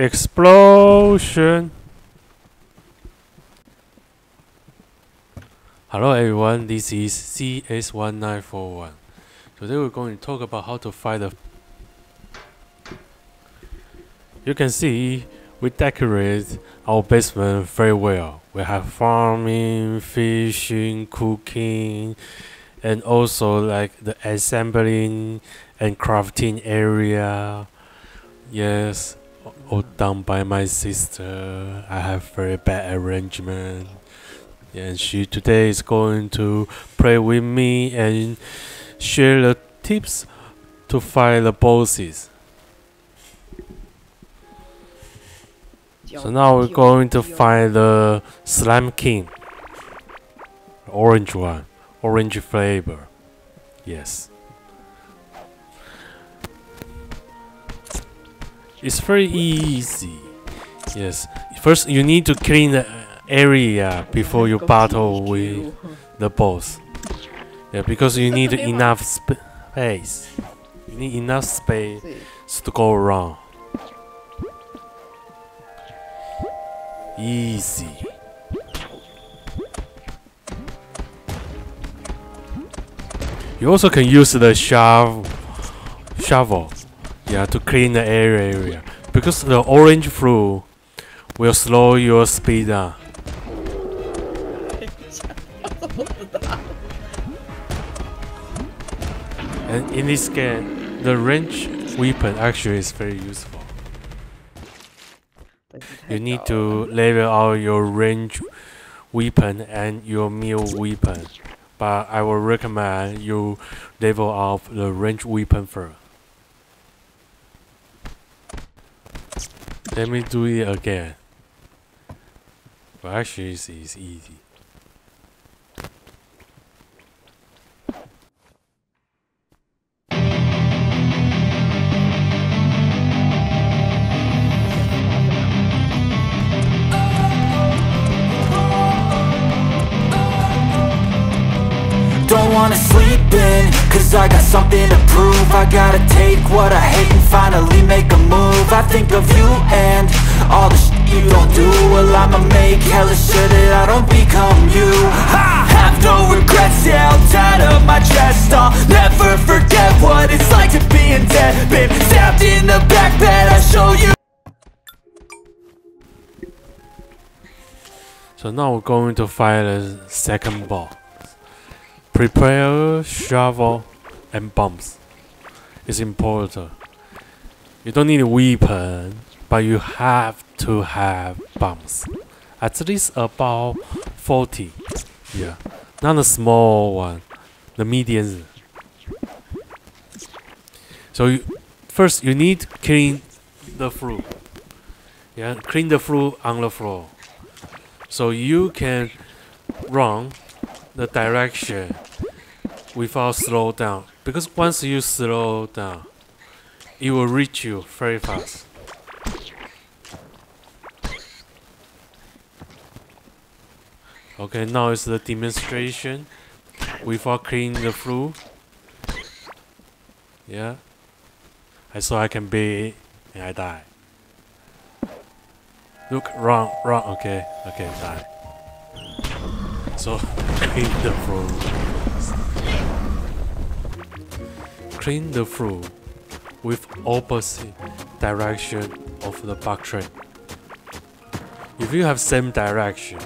Explosion! Hello everyone, this is CS1941. Today we're going to talk about how to fight the... You can see we decorate our basement very well. We have farming, fishing, cooking, and also like the assembling and crafting area. Yes, all done by my sister. I have very bad arrangement. And she today is going to play with me and share the tips to fight the bosses. So now we're going to find the Slime King. Orange one. Orange flavor. Yes. It's very easy. Yes. First you need to clean the area before you battle with the boss. Yeah, because you need enough space. You need enough space to go around. Easy. You also can use the shovel, shovel, yeah, to clean the area, because the orange fruit will slow your speed down. and in this game, the range weapon actually is very useful. You need to level out your range weapon and your melee weapon. But I will recommend you level up the range weapon first. Let me do it again. Actually it's easy. Cause I got something to prove. I gotta take what I hate and finally make a move. I think of you and all the shit you don't do. Well I'ma make hella sure that I don't become you. I have no regrets, yeah, I'll tie up my chest I'll never forget what it's like to be in debt. Been stabbed in the back bed, I'll show you. So now we're going to fire the second boss Prepare shovel and bombs. It's important. You don't need a weapon, but you have to have bombs. At least about 40. Yeah. Not a small one. The medium. So you, first you need clean the fruit. Yeah, clean the fruit on the floor. So you can run the direction without slow down. Because once you slow down it will reach you very fast. Okay now is the demonstration without cleaning the fruit yeah. I saw I can beat and I die. Look wrong wrong okay okay die. So clean the fruit clean the fruit with opposite direction of the bug train. If you have same direction,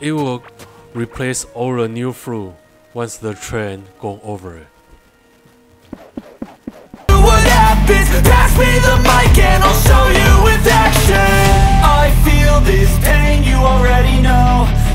it will replace all the new fruit once the train go over it. What happens? Pass me the mic and I'll show you with action I feel this pain, you already know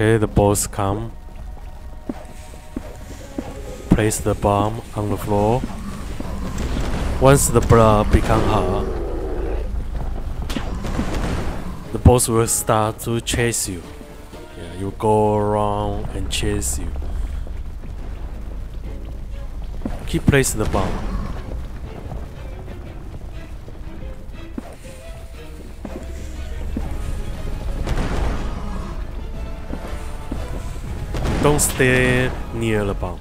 Okay, the boss come. Place the bomb on the floor. Once the blood become hot, the boss will start to chase you. Yeah, you go around and chase you. Keep placing the bomb. Don't stay near the bomb.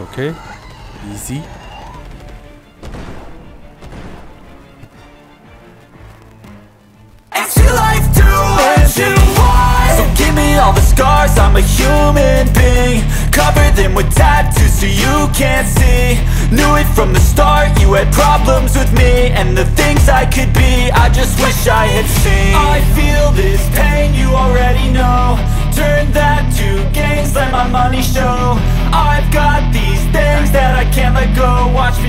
Okay, easy. All the scars, I'm a human being Cover them with tattoos so you can't see. Knew it from the start, you had problems with me And the things I could be, I just wish I had seen. I feel this pain, you already know. Turn that to gains, let my money show. I've got these things that I can't let go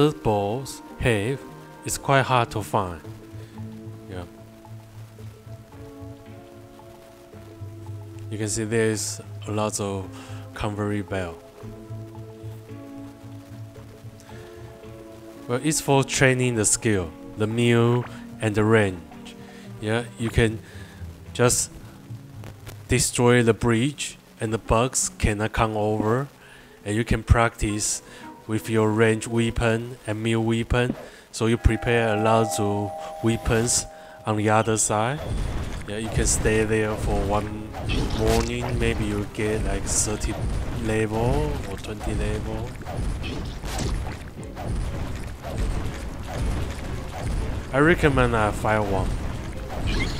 Third Have, is quite hard to find. Yeah. You can see there's a lot of conveyor bell. Well, it's for training the skill, the melee, and the range. Yeah, you can just destroy the bridge, and the bugs cannot come over, and you can practice with your range weapon and melee weapon. So you prepare a lot of weapons on the other side. Yeah, you can stay there for one morning. Maybe you get like 30 level or 20 level. I recommend I fire one.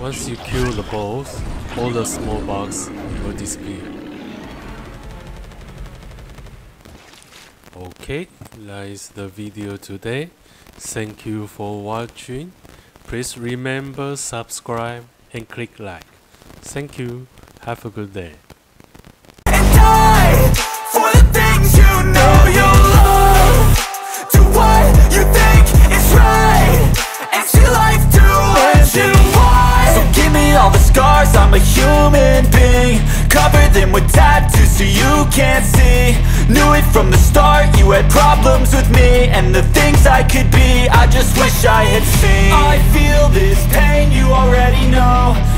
Once you kill the boss, all the small bugs will disappear. Okay, that is the video today. Thank you for watching. Please remember subscribe and click like. Thank you. Have a good day. All the scars. I'm a human being. Cover them with tattoos so you can't see. Knew it from the start. You had problems with me and the things I could be. I just wish I had seen. I feel this pain. You already know.